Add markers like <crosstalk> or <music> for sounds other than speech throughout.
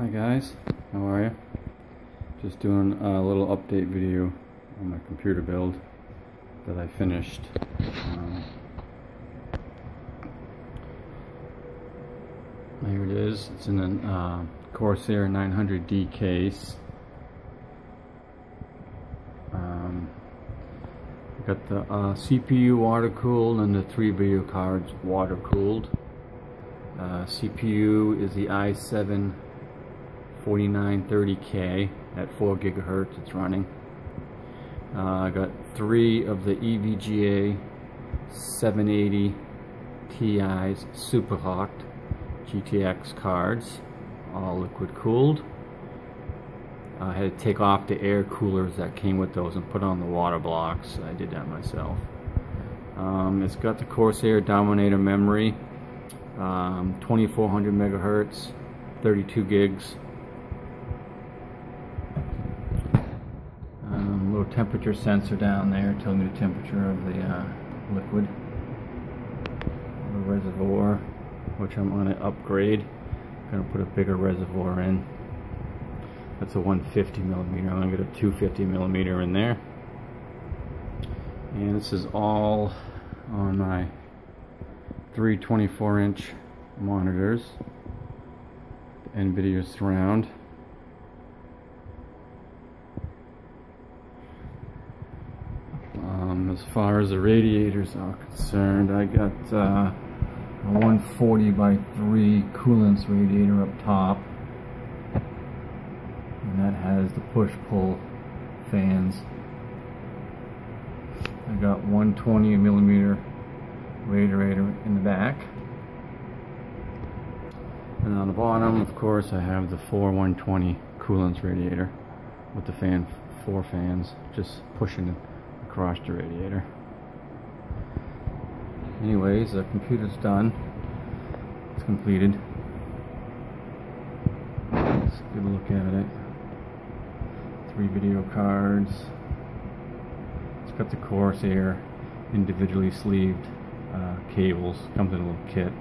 Hi guys, how are you? Just doing a little update video on my computer build that I finished. Um, here it is. It's in a uh, Corsair 900D case. Um, got the uh, CPU water cooled and the three video cards water cooled. Uh, CPU is the i7 4930K at 4 gigahertz it's running. Uh, I got three of the EVGA 780 Ti's Super GTX cards, all liquid cooled. I had to take off the air coolers that came with those and put on the water blocks. I did that myself. Um, it's got the Corsair Dominator memory, um, 2400 megahertz, 32 gigs. Um, little temperature sensor down there telling me the temperature of the uh, liquid. The reservoir, which I'm going to upgrade. I'm going to put a bigger reservoir in. That's a 150 millimeter. I'm going to get a 250 millimeter in there. And this is all on my three 24 inch monitors NVIDIA surround um, as far as the radiators are concerned I got uh, a 140 by 3 Koolance radiator up top. And that has the push-pull fans. I got 120 millimeter radiator in the back. And on the bottom, of course, I have the 4120 Koolance radiator with the fan, four fans, just pushing across the radiator. Anyways, the computer's done. It's completed. Let's get a look at it. Three video cards. It's got the Corsair individually sleeved uh, cables. Comes in a little kit.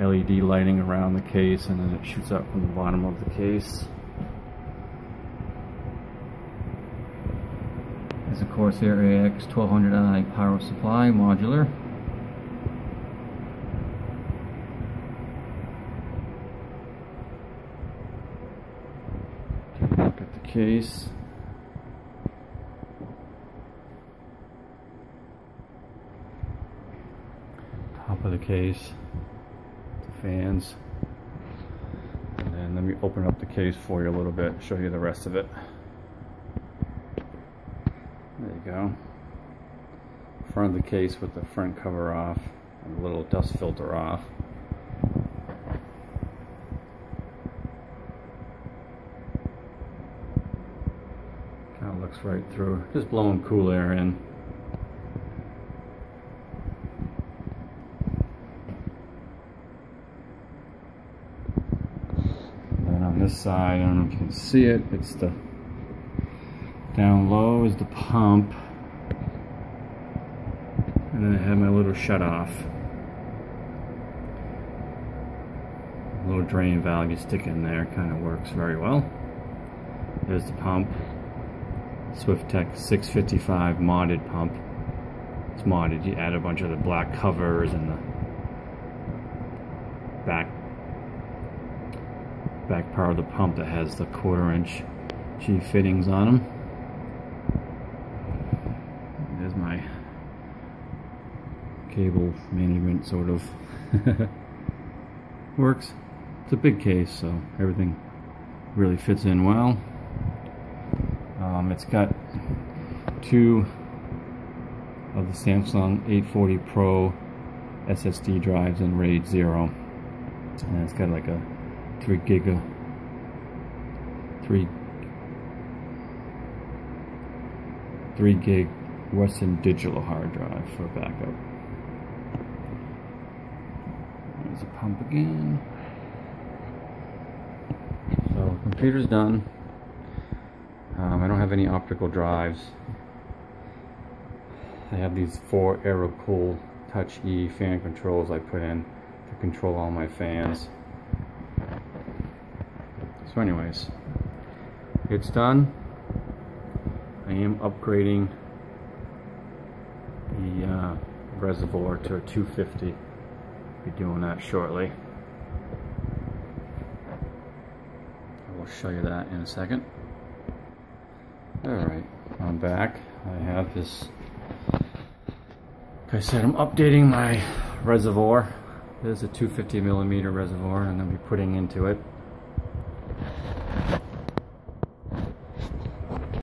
LED lighting around the case and then it shoots up from the bottom of the case. A Corsair AX 1200i power supply modular. Look at the case. top of the case, the fans, and then let me open up the case for you a little bit, show you the rest of it. Go. Front of the case with the front cover off and a little dust filter off. Kind of looks right through, just blowing cool air in. And then on this side, I don't know if you can see it, it's the down low is the pump. And then I have my little shut off. Little drain valve you stick in there kind of works very well. There's the pump. Swiftech 655 modded pump. It's modded. You add a bunch of the black covers and the back back part of the pump that has the quarter inch G fittings on them. There's my cable management sort of <laughs> works. It's a big case so everything really fits in well. Um, it's got two of the Samsung 840 Pro SSD drives in RAID 0 and it's got like a 3 giga 3 3 gig Western Digital hard drive for backup. There's a pump again. So computer's done. Um, I don't have any optical drives. I have these four AeroCool Touch E fan controls I put in to control all my fans. So anyways, it's done. I am upgrading the uh, reservoir to a 250. Be doing that shortly. I will show you that in a second. Alright, I'm back. I have this, like I said, I'm updating my reservoir. There's a 250 millimeter reservoir I'm going to be putting into it.